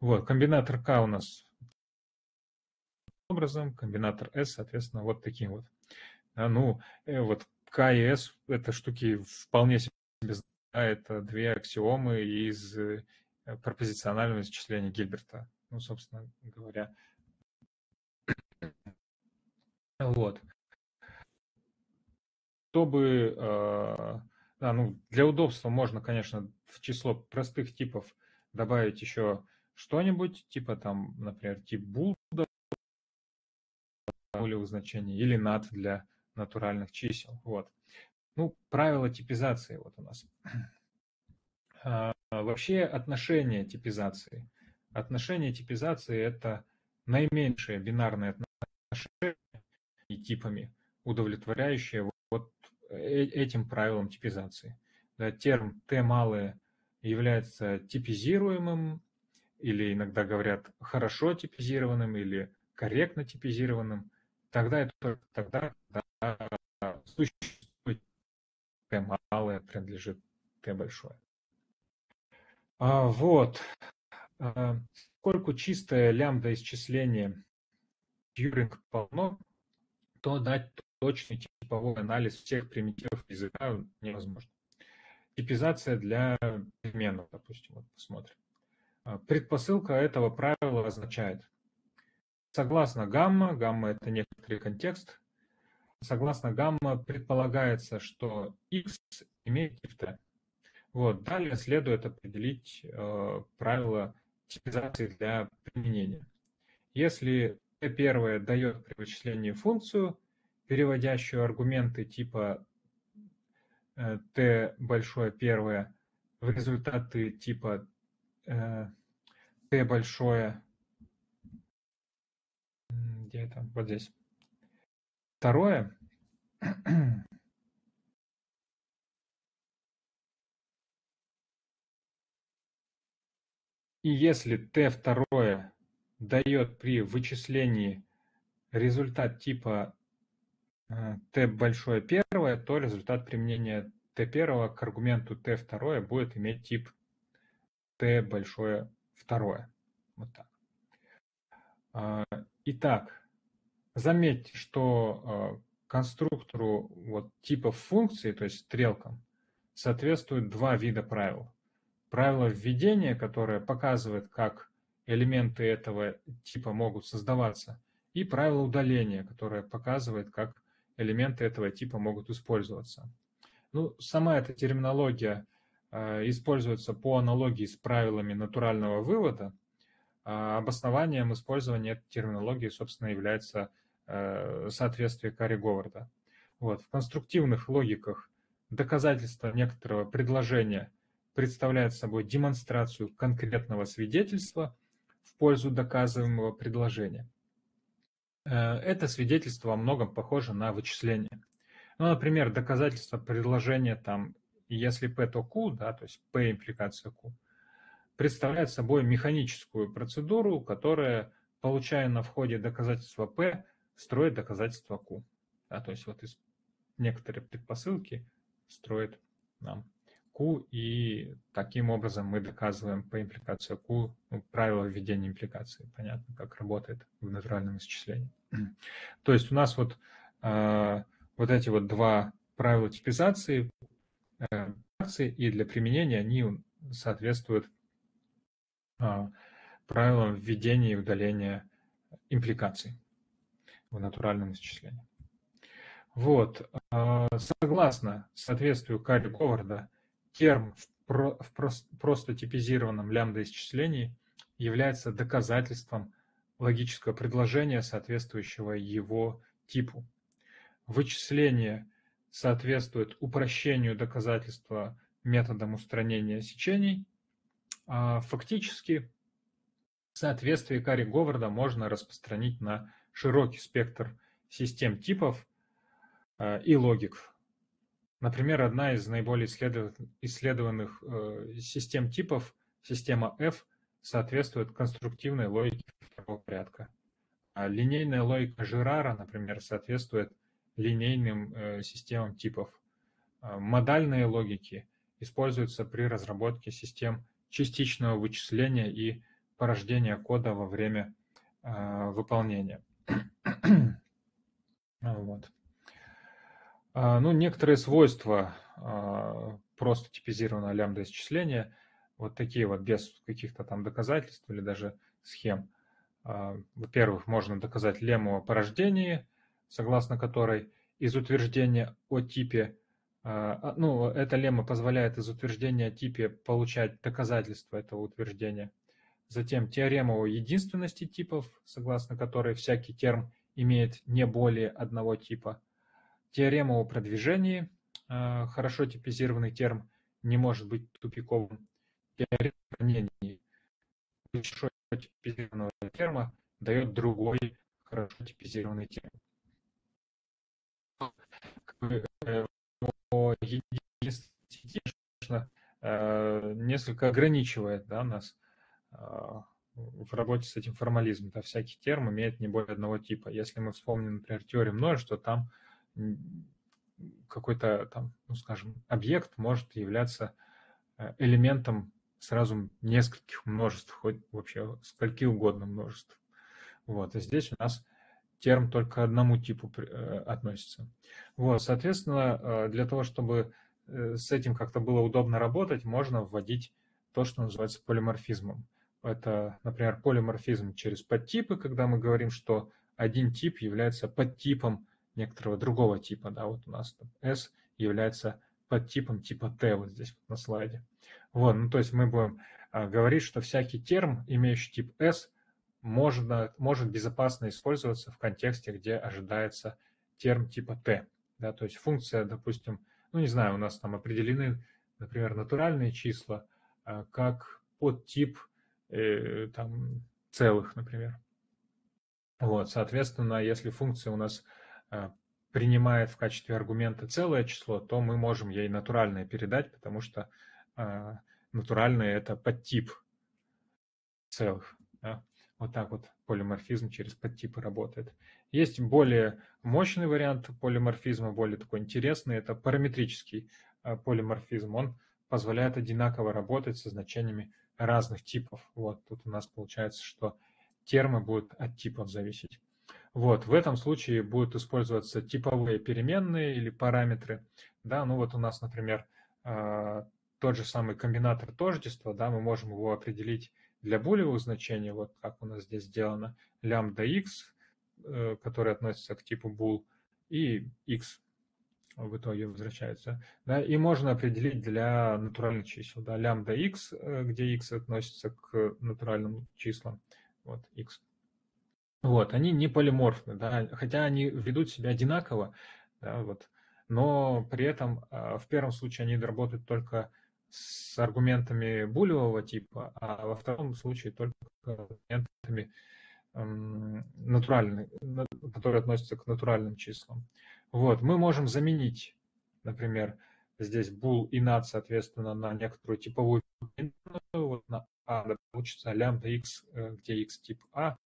Speaker 1: Вот, комбинатор К у нас образом, комбинатор S, соответственно, вот таким вот. А, ну, э, вот К и S – это штуки вполне себе да, это две аксиомы из э, пропозиционального исчисления Гильберта. Ну, собственно говоря. Вот чтобы, э, да, ну, для удобства можно, конечно, в число простых типов добавить еще что-нибудь, типа там, например, тип bool нулевых значений или nat для натуральных чисел. Вот. Ну, правила типизации вот у нас. А, вообще отношение типизации. Отношение типизации – это наименьшее бинарное отношение и типами, удовлетворяющее Э, этим правилам типизации. Да, терм Т малое является типизируемым, или иногда говорят хорошо типизированным, или корректно типизированным, тогда это тогда да, существует Т малое принадлежит Т большое. А, вот. А, поскольку чистое лямбда исчисление Тьюринг полно, то дать точный типовой анализ всех примитивов языка невозможно. Типизация для переменных, допустим, вот посмотрим. А, предпосылка этого правила означает, согласно гамма, гамма это некоторый контекст, согласно гамма предполагается, что x имеет тип t. Вот, далее следует определить э, правило типизации для применения. Если t первое дает при вычислении функцию, переводящую аргументы типа э, t большое первое в результаты типа э, t большое. Где это? Вот здесь. Второе. И если t второе дает при вычислении результат типа t большое первое, то результат применения t первого к аргументу t второе будет иметь тип t большое второе. Вот так. А, итак, заметьте, что а, конструктору вот типов функций, то есть стрелкам, соответствуют два вида правил. Правило введения, которое показывает, как элементы этого типа могут создаваться, и правило удаления, которое показывает, как элементы этого типа могут использоваться. Ну, сама эта терминология используется по аналогии с правилами натурального вывода. А обоснованием использования этой терминологии, собственно, является э, соответствие Карри Говарда. Вот. В конструктивных логиках доказательство некоторого предложения представляет собой демонстрацию конкретного свидетельства в пользу доказываемого предложения. Э, это свидетельство во многом похоже на вычисление. Ну, например, доказательство предложения там, если P, то Q, да, то есть P импликация Q, представляет собой механическую процедуру, которая, получая на входе доказательства P, строит доказательство Q. Да, то есть вот из некоторые предпосылки строит нам Q, и таким образом мы доказываем по импликации Q ну, правила введения импликации. Понятно, как работает в натуральном исчислении. То есть у нас вот, э, вот эти вот два правила типизации э, и для применения они соответствуют э, правилам введения и удаления импликаций в натуральном исчислении. Вот. А, согласно соответствию Карри Говарда, терм в, про, в прос, просто типизированном лямбда-исчислении является доказательством логического предложения, соответствующего его типу. Вычисление соответствует упрощению доказательства методом устранения сечений. А фактически соответствие Карри Говарда можно распространить на широкий спектр систем типов э, и логик. Например, одна из наиболее исследованных э, систем типов, система F, соответствует конструктивной логике второго порядка. А линейная логика Жирара, например, соответствует линейным э, системам типов. А модальные логики используются при разработке систем частичного вычисления и порождения кода во время э, выполнения. вот. А, ну, некоторые свойства э, просто типизированного лямбда исчисления, вот такие вот, без каких-то там доказательств или даже схем. Э, во-первых, можно доказать лемму о порождении, согласно которой из утверждения о типе а, ну, эта лемма позволяет из утверждения о типе получать доказательства этого утверждения. Затем теорема о единственности типов, согласно которой всякий терм имеет не более одного типа. Теорема о продвижении, а, хорошо типизированный терм не может быть тупиковым. Теорема о хранении хорошо типизированного терма дает другой хорошо типизированный терм. О единственности, конечно, э, несколько ограничивает да, нас э, в работе с этим формализмом. Да, всякий терм имеет не более одного типа. Если мы вспомним, например, теорию множества, там какой-то, там, ну, скажем, объект может являться э, элементом сразу нескольких множеств, хоть вообще скольки угодно множеств. Вот, и здесь у нас терм только одному типу э, относится. Вот, соответственно, э, для того, чтобы э, с этим как-то было удобно работать, можно вводить то, что называется полиморфизмом. Это, например, полиморфизм через подтипы, когда мы говорим, что один тип является подтипом некоторого другого типа. Да, вот у нас S является подтипом типа T вот здесь вот на слайде. Вот, ну то есть мы будем говорить, что всякий терм, имеющий тип S, можно, может безопасно использоваться в контексте, где ожидается терм типа t. Да, то есть функция, допустим, ну не знаю, у нас там определены, например, натуральные числа, а, как подтип э, там, целых, например. Вот, соответственно, если функция у нас а, принимает в качестве аргумента целое число, то мы можем ей натуральное передать, потому что а, натуральное это подтип целых. Да? Вот так вот полиморфизм через подтипы работает. Есть более мощный вариант полиморфизма, более такой интересный. Это параметрический э, полиморфизм. Он позволяет одинаково работать со значениями разных типов. Вот тут у нас получается, что термы будут от типов зависеть. Вот, в этом случае будут использоваться типовые переменные или параметры. Да, ну вот у нас, например, э, тот же самый комбинатор тождества, да, мы можем его определить для булевых значений, вот как у нас здесь сделано, лямбда x, э, который относится к типу bool, и x в итоге возвращается. Да, и можно определить для натуральных чисел, да, лямбда x, э, где x относится к натуральным числам, вот x. Вот, они не полиморфны, да, хотя они ведут себя одинаково, да, вот, но при этом э, в первом случае они работают только с аргументами булевого типа, а во втором случае только аргументами натуральных, которые относятся к натуральным числам. Вот, мы можем заменить, например, здесь bool и nat, соответственно, на некоторую типовую вот на а, получится лямбда x, э, где x тип а,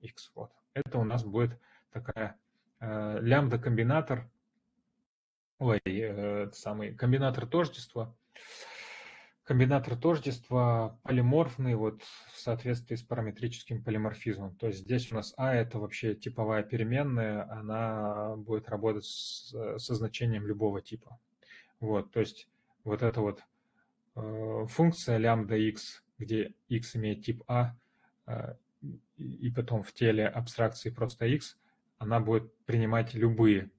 Speaker 1: x, вот. Это у нас будет такая э, лямбда-комбинатор, ой, э, самый комбинатор тождества, комбинатор тождества полиморфный вот в соответствии с параметрическим полиморфизмом. То есть здесь у нас А это вообще типовая переменная, она будет работать с, со значением любого типа. Вот, то есть вот эта вот э, функция лямбда x, где x имеет тип А, э, и потом в теле абстракции просто x, она будет принимать любые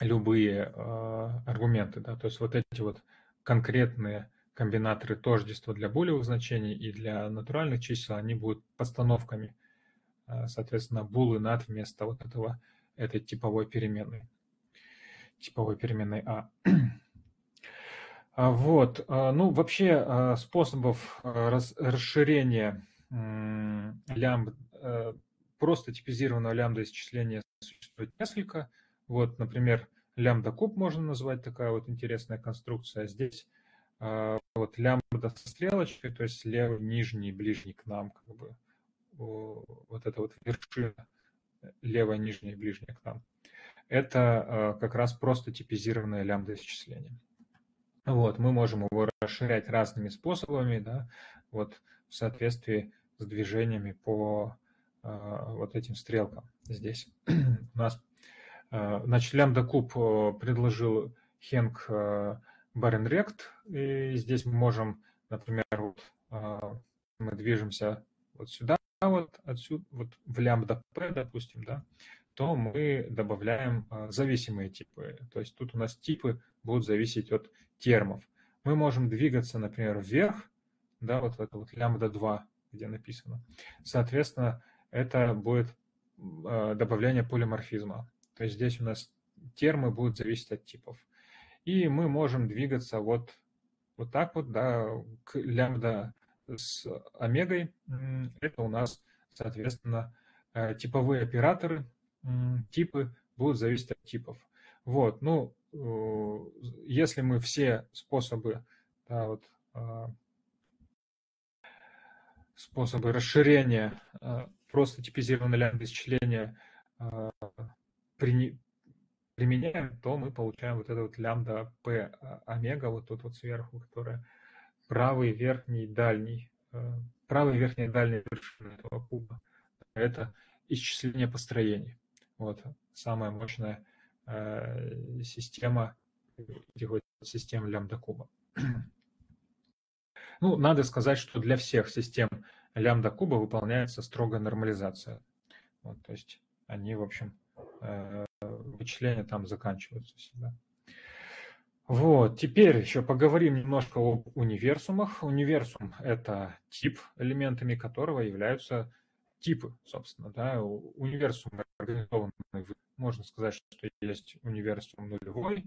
Speaker 1: любые аргументы, да, то есть вот эти вот конкретные комбинаторы тождества для булевых значений и для натуральных чисел, они будут постановками, соответственно, булы над вместо вот этого, этой типовой переменной, типовой переменной а. а вот, ну вообще способов расширения лямбда, э, просто типизированного лямбда исчисления существует несколько. Вот, например, лямбда куб можно назвать, такая вот интересная конструкция. Здесь э, вот лямбда со стрелочкой, то есть левый, нижний, ближний к нам, как бы вот эта вот вершина, левая, нижняя, ближняя к нам. Это э, как раз просто типизированное лямбда исчисление. Вот, мы можем его расширять разными способами, да, вот в соответствии с движениями по э, вот этим стрелкам здесь. У нас, значит, лямбда куб э, предложил Хенк Баренрект, и здесь мы можем, например, вот, мы движемся вот сюда, вот отсюда, вот в лямбда p, допустим, да, то мы добавляем зависимые типы. То есть тут у нас типы будут зависеть от термов. Мы можем двигаться, например, вверх, да, вот это вот лямбда 2, где написано. Соответственно, это будет э, добавление полиморфизма. То есть здесь у нас термы будут зависеть от типов. И мы можем двигаться вот, вот так вот, да, к лямбда с омегой. Это у нас, соответственно, э, типовые операторы, типы будут зависеть от типов. Вот, ну, э, если мы все способы да, вот, способы расширения э, просто типизированной лямбда исчисления э, применяем, то мы получаем вот это вот лямбда p омега, вот тут вот сверху, которая правый верхний дальний, э, правый верхний дальний вершина этого куба. Это исчисление построений. Вот самая мощная система этих вот систем лямбда куба. Ну, надо сказать, что для всех систем лямбда куба выполняется строгая нормализация. Вот, то есть они, в общем, э, вычисления там заканчиваются всегда. Вот, теперь еще поговорим немножко об универсумах. Универсум – это тип, элементами которого являются типы, собственно. Да. Универсум организованы, можно сказать, что есть универсум нулевой,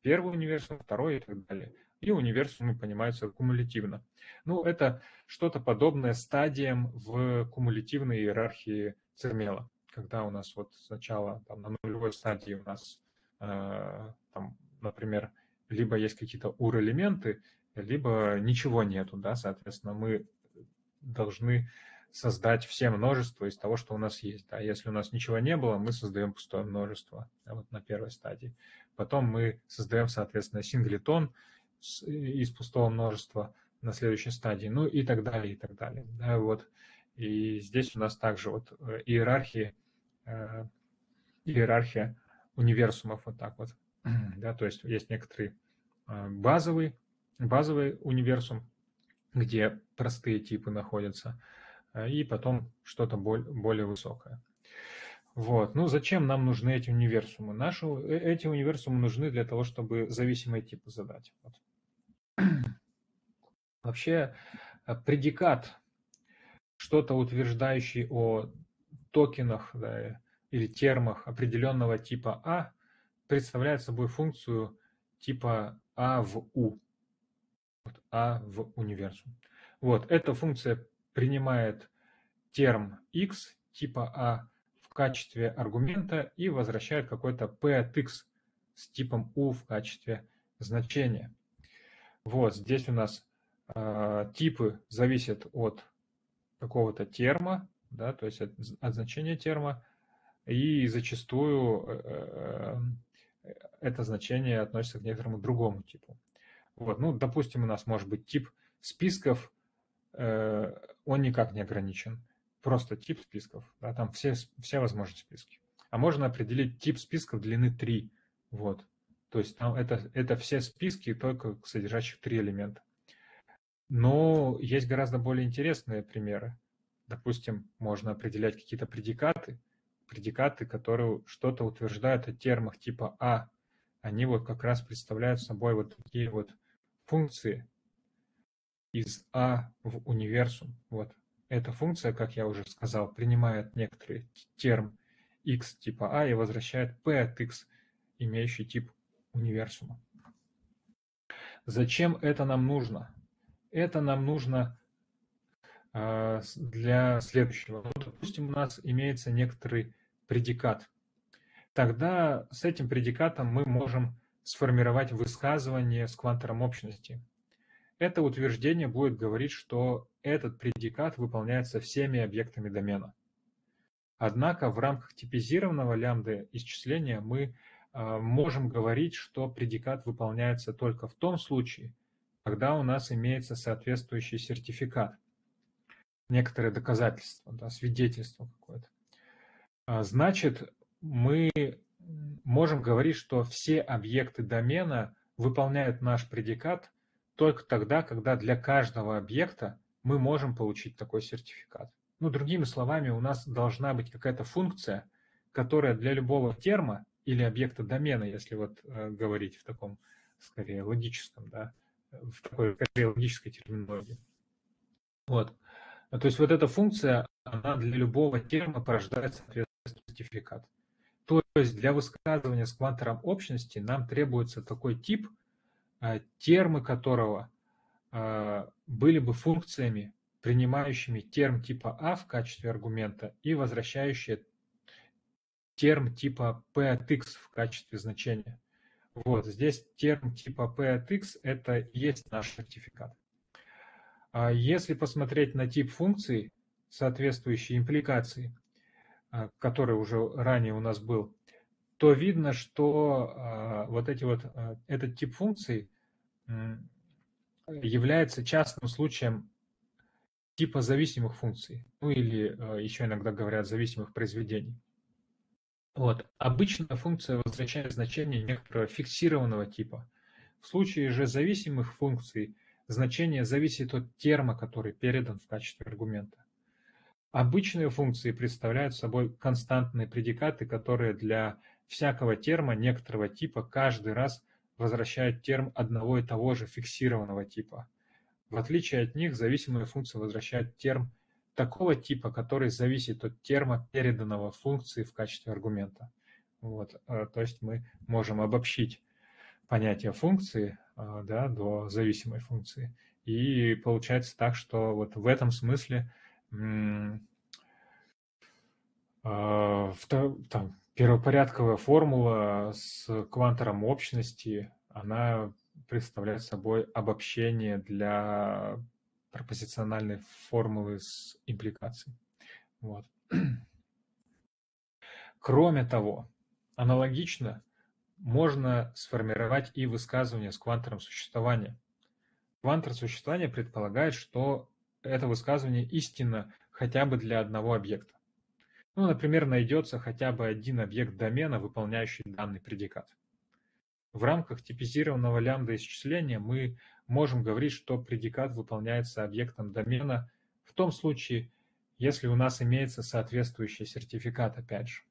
Speaker 1: первый универсум, второй и так далее и универсумы понимаются кумулятивно. Ну, это что-то подобное стадиям в кумулятивной иерархии Цермела, когда у нас вот сначала там, на нулевой стадии у нас, э, там, например, либо есть какие-то ур-элементы, либо ничего нету, да, соответственно, мы должны создать все множества из того, что у нас есть. Да. Если у нас ничего не было, мы создаем пустое множество да, вот на первой стадии. Потом мы создаем, соответственно, синглетон, из пустого множества на следующей стадии, ну и так далее, и так далее. Да, вот. И здесь у нас также вот э, иерархия, э, иерархия универсумов вот так вот. Да, то есть есть некоторый э, базовый, базовый универсум, где простые типы находятся, и потом что-то более высокое. Вот. Ну, зачем нам нужны эти универсумы? Наши, эти универсумы нужны для того, чтобы зависимые типы задать. Вот. Вообще э, предикат, что-то утверждающий о токенах да, или термах определенного типа А, представляет собой функцию типа А в У. Вот, а в универсум. Вот, эта функция принимает терм x типа А в качестве аргумента и возвращает какой-то P от x с типом U в качестве значения. Вот здесь у нас э, типы зависят от какого-то терма, да, то есть от, от значения терма, и зачастую э, э, это значение относится к некоторому другому типу. Вот, ну, допустим, у нас может быть тип списков, э, он никак не ограничен, просто тип списков, да, там все, все возможные списки. А можно определить тип списков длины 3, вот, то есть там это, это все списки, только содержащих три элемента. Но есть гораздо более интересные примеры. Допустим, можно определять какие-то предикаты. предикаты, которые что-то утверждают о термах типа А, они вот как раз представляют собой вот такие вот функции из А в универсум. Вот эта функция, как я уже сказал, принимает некоторый терм x типа А и возвращает P от x, имеющий тип универсума. Зачем это нам нужно? Это нам нужно для следующего. Ну, допустим, у нас имеется некоторый предикат. Тогда с этим предикатом мы можем сформировать высказывание с квантором общности. Это утверждение будет говорить, что этот предикат выполняется всеми объектами домена. Однако в рамках типизированного лямбда исчисления мы а, можем говорить, что предикат выполняется только в том случае, когда у нас имеется соответствующий сертификат, некоторое доказательство, да, свидетельство какое-то. А, значит, мы можем говорить, что все объекты домена выполняют наш предикат только тогда, когда для каждого объекта мы можем получить такой сертификат. Ну, другими словами, у нас должна быть какая-то функция, которая для любого терма или объекта домена, если вот э, говорить в таком, скорее, логическом, да, в такой, скорее, логической терминологии. Вот. То есть вот эта функция, она для любого терма порождает соответствующий сертификат. То есть для высказывания с квантором общности нам требуется такой тип, э, термы которого э, были бы функциями, принимающими терм типа А в качестве аргумента и возвращающие терм типа P от X в качестве значения. Вот здесь терм типа P от X – это есть наш сертификат. А если посмотреть на тип функций, соответствующей импликации, а, который уже ранее у нас был, то видно, что а, вот эти вот, этот тип функций является частным случаем типа зависимых функций, ну или еще иногда говорят зависимых произведений. Вот. Обычно функция возвращает значение некоторого фиксированного типа. В случае же зависимых функций значение зависит от терма, который передан в качестве аргумента. Обычные функции представляют собой константные предикаты, которые для всякого терма некоторого типа каждый раз возвращают терм одного и того же фиксированного типа. В отличие от них, зависимые функции возвращают терм такого типа, который зависит от терма переданного функции в качестве аргумента. Вот, э, то есть мы можем обобщить понятие функции да, до зависимой функции. И получается так, что вот в этом смысле э, там, первопорядковая формула с квантором общности, она представляет собой обобщение для пропозициональной формулы с импликацией. Вот. Кроме того, аналогично можно сформировать и высказывание с квантором существования. Квантор существования предполагает, что это высказывание истинно хотя бы для одного объекта. Ну, например, найдется хотя бы один объект домена, выполняющий данный предикат. В рамках типизированного лямбда исчисления мы можем говорить, что предикат выполняется объектом домена в том случае, если у нас имеется соответствующий сертификат, опять же.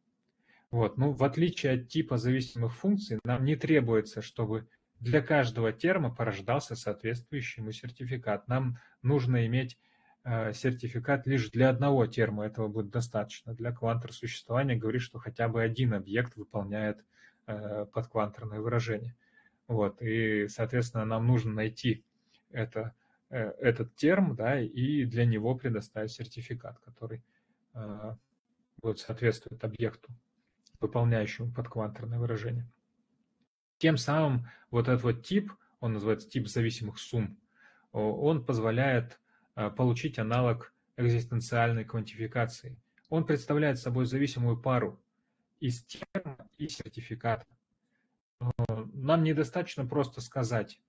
Speaker 1: Вот. Ну, в отличие от типа зависимых функций, нам не требуется, чтобы для каждого терма порождался соответствующий ему сертификат. Нам нужно иметь э, сертификат лишь для одного терма, этого будет достаточно. Для квантор существования говорит, что хотя бы один объект выполняет э, подкванторное выражение. Вот, и, соответственно, нам нужно найти это, э, этот терм, да, и для него предоставить сертификат, который э, вот, соответствует объекту, выполняющему подкванторное выражение. Тем самым вот этот вот тип, он называется тип зависимых сумм, он позволяет э, получить аналог экзистенциальной квантификации. Он представляет собой зависимую пару из терма и сертификата. Э, нам недостаточно просто сказать,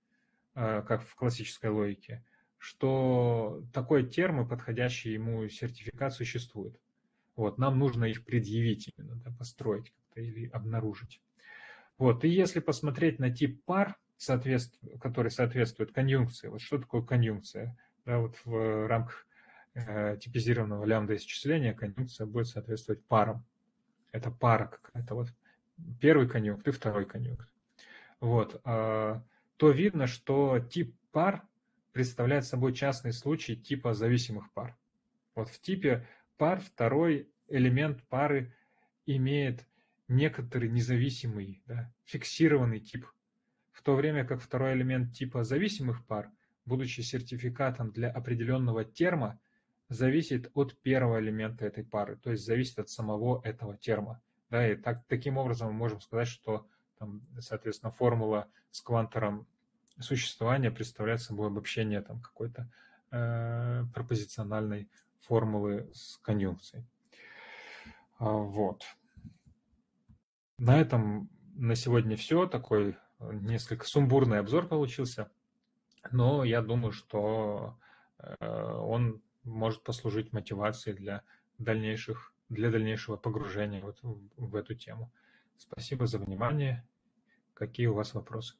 Speaker 1: э, как в классической логике, что такой терм и подходящий ему сертификат существует. Вот, нам нужно их предъявить именно, да, построить или обнаружить. Вот, и если посмотреть на тип пар, соответствует, который соответствует конъюнкции, вот что такое конъюнкция? Да, вот в рамках э, типизированного лямбда исчисления конъюнкция будет соответствовать парам. это пара какая-то, вот первый конъюнкт и второй конъюнкт. Вот, а, то видно, что тип пар представляет собой частный случай типа зависимых пар. Вот в типе пар второй элемент пары имеет некоторый независимый, да, фиксированный тип, в то время как второй элемент типа зависимых пар, будучи сертификатом для определенного терма, зависит от первого элемента этой пары, то есть зависит от самого этого терма. Да, и так, таким образом мы можем сказать, что там, соответственно, формула с квантором существования представляет собой обобщение там, какой-то э, пропозициональной формулы с конъюнкцией. А, вот. На этом на сегодня все. Такой несколько сумбурный обзор получился. Но я думаю, что э, он может послужить мотивацией для дальнейших для дальнейшего погружения вот в, в эту тему. Спасибо за внимание. Какие у вас вопросы?